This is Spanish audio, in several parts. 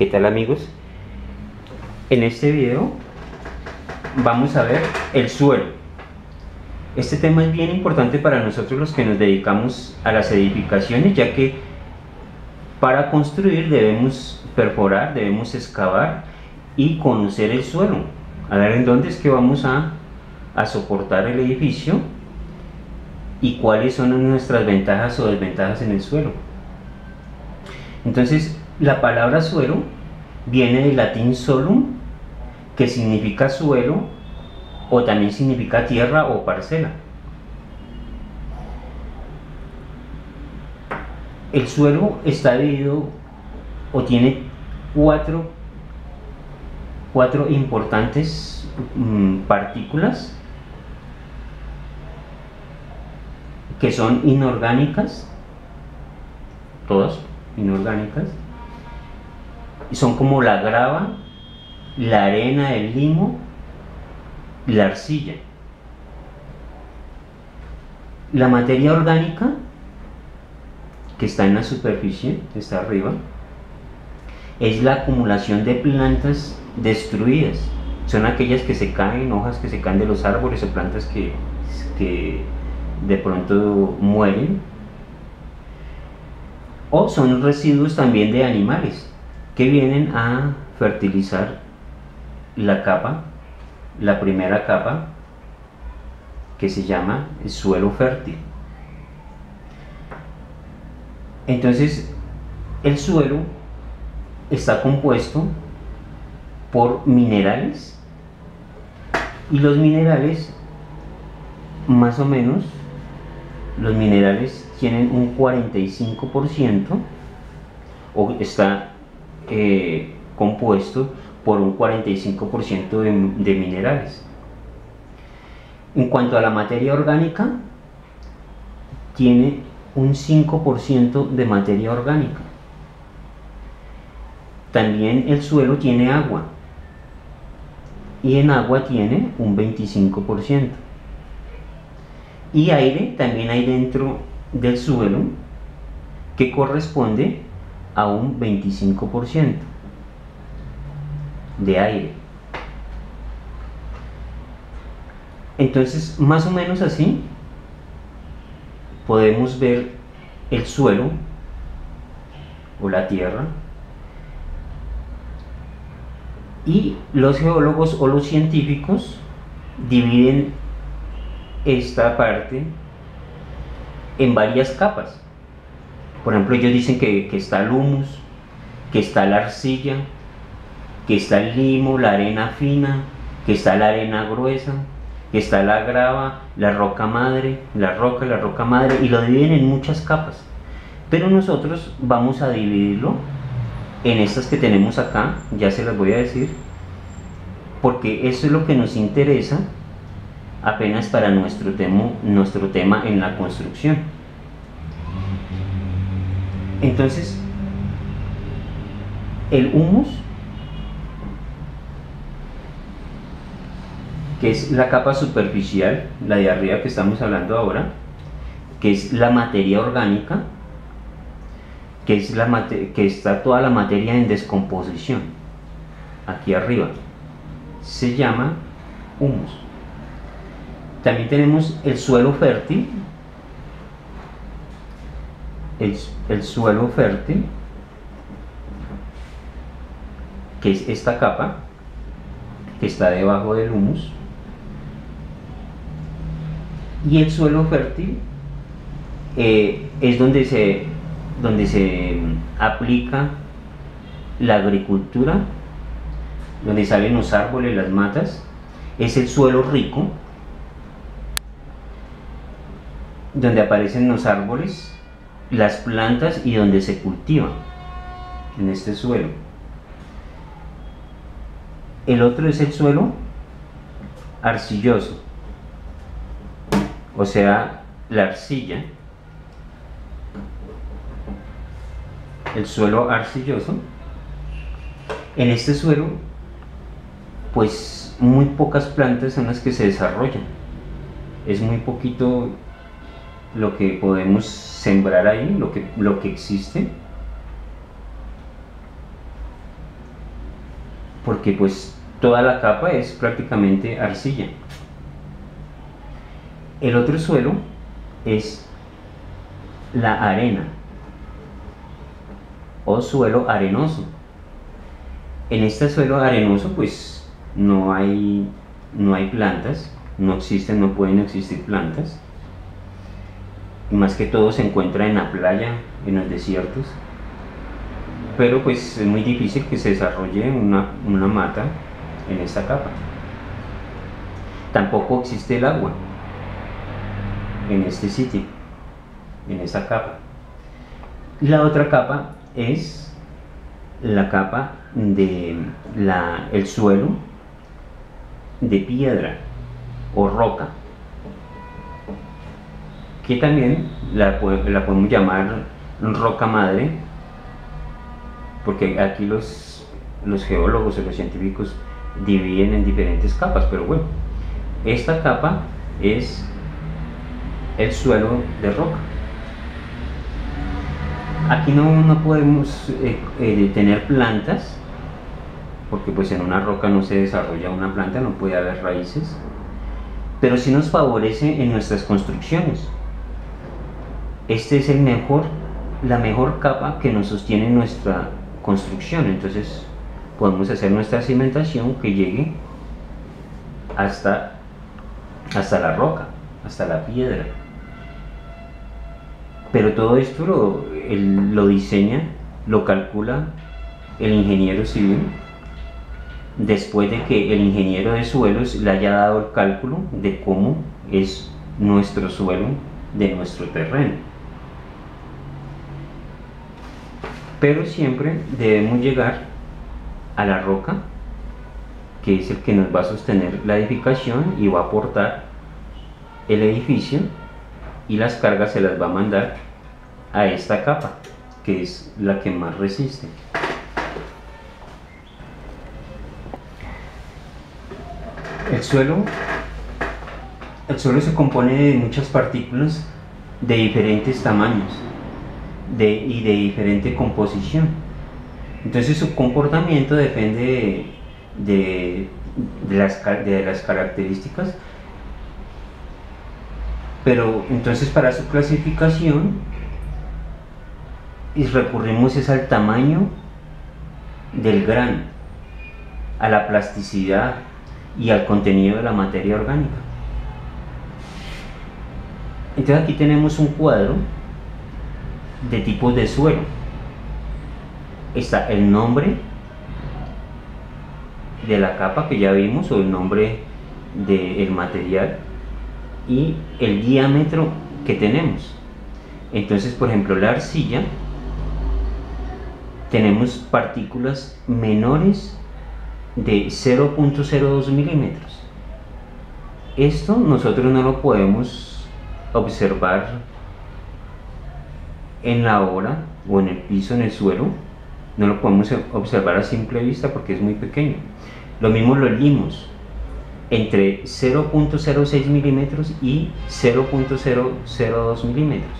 ¿Qué tal amigos? En este video vamos a ver el suelo. Este tema es bien importante para nosotros los que nos dedicamos a las edificaciones, ya que para construir debemos perforar, debemos excavar y conocer el suelo. A ver en dónde es que vamos a, a soportar el edificio y cuáles son nuestras ventajas o desventajas en el suelo. Entonces, la palabra suelo viene del latín solum, que significa suelo o también significa tierra o parcela. El suelo está dividido o tiene cuatro, cuatro importantes mm, partículas que son inorgánicas, todas inorgánicas, son como la grava, la arena, el limo, la arcilla. La materia orgánica, que está en la superficie, está arriba, es la acumulación de plantas destruidas. Son aquellas que se caen, hojas que se caen de los árboles o plantas que, que de pronto mueren. O son residuos también de animales que vienen a fertilizar la capa, la primera capa que se llama el suelo fértil. Entonces, el suelo está compuesto por minerales y los minerales, más o menos, los minerales tienen un 45% o está eh, compuesto por un 45% de, minerales. En cuanto a la materia orgánica, tiene un 5% de materia orgánica. También el suelo tiene agua y en agua tiene un 25%. Y aire también hay dentro del suelo que corresponde a un 25% de aire. Entonces, más o menos así, podemos ver el suelo o la tierra y los geólogos o los científicos dividen esta parte en varias capas. Por ejemplo, ellos dicen que, está el humus, que está la arcilla, que está el limo, la arena fina, que está la arena gruesa, que está la grava, la roca madre, la roca, la roca madre, y lo dividen en muchas capas. Pero nosotros vamos a dividirlo en estas que tenemos acá, ya se las voy a decir, porque eso es lo que nos interesa apenas para nuestro tema, en la construcción. Entonces, el humus, que es la capa superficial, la de arriba que estamos hablando ahora, que es la materia orgánica, que, es la que está toda la materia en descomposición, aquí arriba, se llama humus. También tenemos el suelo fértil, el, suelo fértil, que es esta capa que está debajo del humus, y el suelo fértil eh, es donde se, donde se aplica la agricultura, donde salen los árboles, las matas, es el suelo rico, donde aparecen los árboles, las plantas y donde se cultivan en este suelo. El otro es el suelo arcilloso, o sea, la arcilla. El suelo arcilloso. En este suelo, pues muy pocas plantas son las que se desarrollan. Es muy poquito lo que podemos sembrar ahí lo que, lo que existe. porque pues toda la capa es prácticamente arcilla. El otro suelo es la arena o suelo arenoso. En este suelo arenoso pues no hay, no hay plantas, no existen, no pueden existir plantas. Más que todo se encuentra en la playa, en los desiertos. Pero pues es muy difícil que se desarrolle una, una mata en esta capa. Tampoco existe el agua en este sitio, en esa capa. La otra capa es la capa de la, el suelo de piedra o roca que también la, podemos llamar roca madre porque aquí los, los geólogos y los científicos dividen en diferentes capas pero bueno esta capa es el suelo de roca Aquí no, podemos eh, eh, tener plantas, porque pues en una roca no se desarrolla una planta, no puede haber raíces, pero sí nos favorece en nuestras construcciones. Este es el mejor, la mejor capa que nos sostiene nuestra construcción, entonces podemos hacer nuestra cimentación que llegue hasta, hasta la roca, hasta la piedra. Pero todo esto lo, lo diseña, lo calcula el ingeniero civil después de que el ingeniero de suelos le haya dado el cálculo de cómo es nuestro suelo de nuestro terreno. Pero siempre debemos llegar a la roca, que es el que nos va a sostener la edificación y va a aportar el edificio y las cargas se las va a mandar a esta capa que es la que más resiste. El suelo el suelo se compone de muchas partículas de diferentes tamaños de, y de diferente composición entonces su comportamiento depende de, de, las, de las características pero entonces para su clasificación recurrimos es al tamaño del grano, a la plasticidad y al contenido de la materia orgánica. Entonces aquí tenemos un cuadro de tipos de suelo. Está el nombre de la capa que ya vimos o el nombre del material y el diámetro que tenemos. Entonces, por ejemplo, la arcilla tenemos partículas menores de 0.02 milímetros. Esto nosotros no lo podemos observar en la obra o en el piso, en el suelo. No lo podemos observar a simple vista porque es muy pequeño. Lo mismo los limos entre 0.06 milímetros y 0.002 milímetros.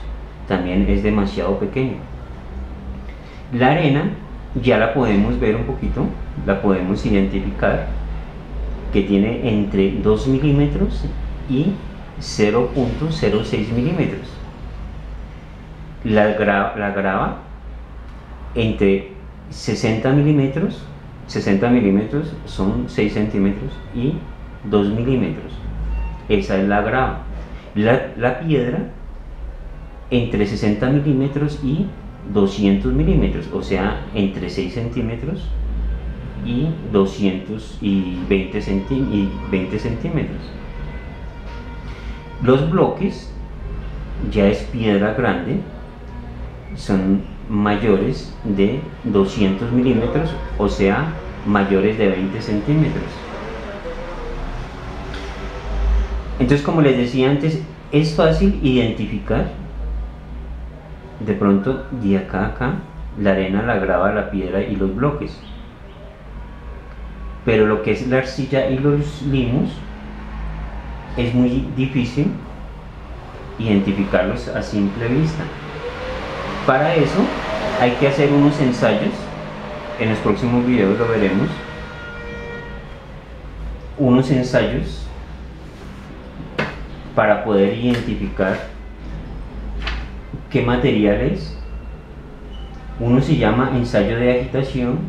También es demasiado pequeño. La arena ya la podemos ver un poquito, la podemos identificar que tiene entre 2 milímetros y 0.06 milímetros. La, la grava entre 60 milímetros, 60 milímetros son 6 centímetros y 2 milímetros. Esa es la grava. La, la piedra entre 60 milímetros y 200 milímetros, o sea, entre 6 centímetros y 220 centímetros. Los bloques, ya es piedra grande, son mayores de 200 milímetros, o sea, mayores de 20 centímetros. Entonces, como les decía antes, es fácil identificar de pronto de acá a acá la arena, la grava, la piedra y los bloques. Pero lo que es la arcilla y los limos es muy difícil identificarlos a simple vista. Para eso hay que hacer unos ensayos, en los próximos videos lo veremos, unos ensayos para poder identificar qué material es. Uno se llama ensayo de agitación,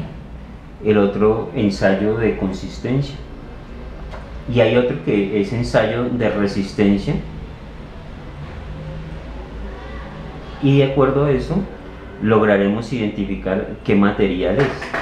el otro ensayo de consistencia. Y hay otro que es ensayo de resistencia. Y de acuerdo a eso, lograremos identificar qué material es.